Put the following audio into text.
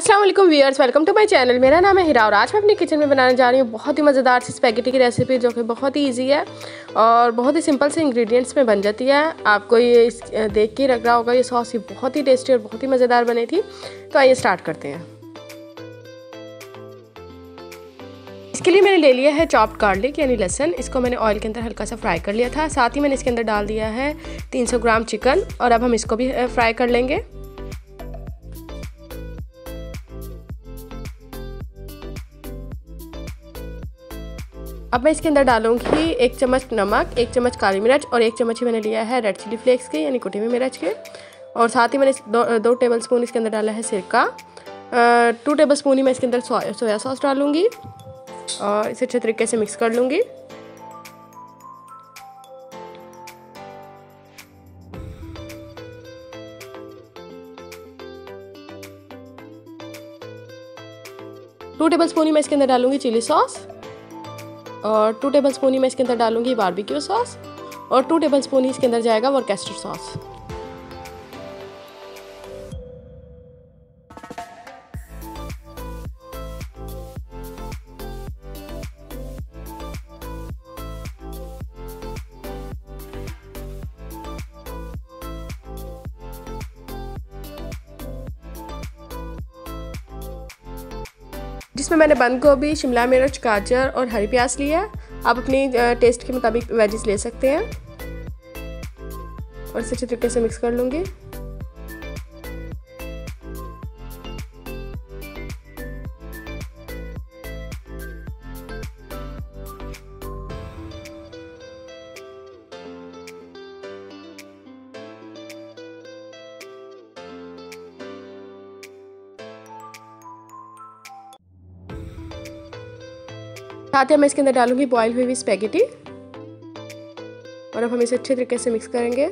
अस्सलाम वालेकुम viewers welcome to my channel मेरा नाम है हिरा और आज मैं अपनी किचन में बनाने जा रही हूँ। बहुत ही मज़ेदार सी स्पैगेटी की रेसिपी जो कि बहुत ही इजी है और बहुत ही सिंपल से इंग्रेडिएंट्स में बन जाती है। आपको ये देख के लग रहा होगा, ये सॉस ही बहुत ही टेस्टी और बहुत ही मज़ेदार बनी थी। तो आइए स्टार्ट करते हैं। इसके लिए मैंने ले लिया है चॉप्ड गार्लिक यानी लहसन। इसको मैंने ऑयल के अंदर हल्का सा फ्राई कर लिया था। साथ ही मैंने इसके अंदर डाल दिया है 300 ग्राम चिकन और अब हम इसको भी फ्राई कर लेंगे। अब मैं इसके अंदर डालूँगी एक चम्मच नमक एक चम्मच काली मिर्च और एक चम्मच ही मैंने लिया है रेड चिली फ्लेक्स के यानी कुटी हुई मिर्च के। और साथ ही मैंने दो, दो टेबल स्पून इसके अंदर डाला है सिरका। टू टेबल स्पून ही मैं इसके अंदर सोया सॉस डालूँगी और इसे अच्छे तरीके से मिक्स कर लूँगी। टू टेबल स्पून ही मैं इसके अंदर डालूँगी चिली सॉस और टू टेबल स्पून ही मैं इसके अंदर डालूँगी बारबेक्यू सॉस और टू टेबल स्पून ही इसके अंदर जाएगा वर्केस्टर सॉस जिसमें मैंने बंद गोभी, शिमला मिर्च, गाजर और हरी प्याज लिया है। आप अपनी टेस्ट के मुताबिक वेजिस ले सकते हैं। और इसे अच्छे तरीके से मिक्स कर लूँगी। साथ ही मैं इसके अंदर डालूँगी बॉयल हुई हुई स्पैगेटी और अब हम इसे अच्छे तरीके से मिक्स करेंगे।